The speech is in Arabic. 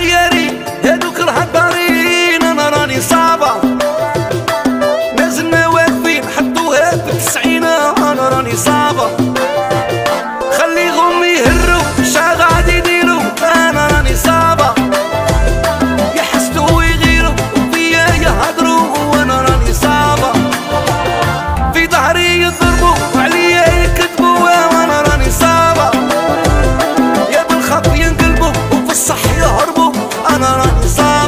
خيري يا دوك أنا راني صعبة. نازلنا واقفين حطوها في التسعين أنا راني صعبة. side.